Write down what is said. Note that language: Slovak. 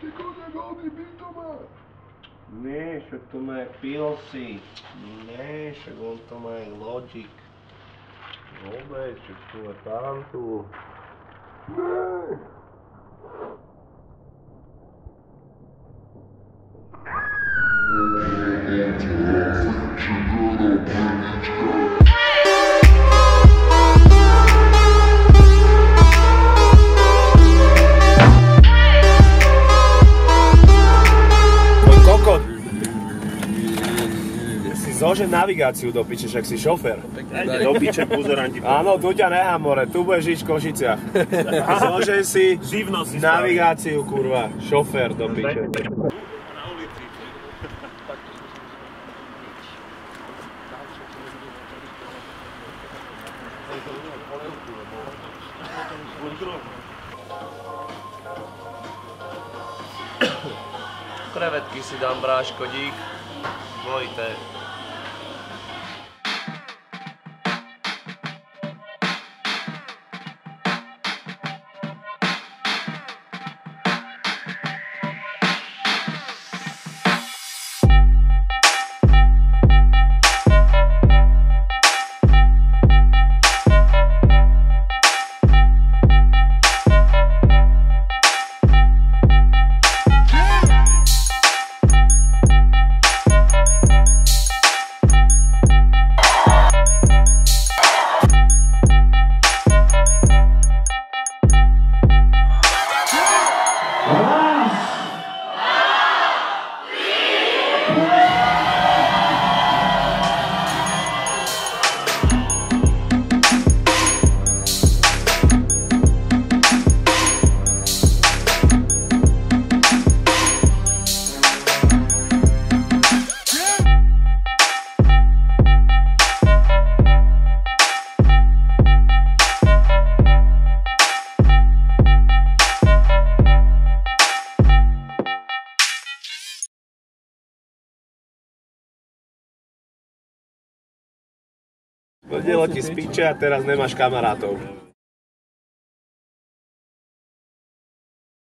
Tikko negaudīju bija tomēr. Nē, šeit tomēr pilsī. Nē, šeit un tomēr loģika. Nobēj, šeit to tanku. Nē! Si zože navigáciu do piče, však si šofér. Do piče buzeranti. Áno, tu ťa nechám, more, tu budeš žiť v Košiciach. Zože si Živnosť navigáciu, kurva, šofér do piče. Krevetky si dám bráško, dík. Dvojité. Hodilo ti z piče a teraz nemáš kamarátov.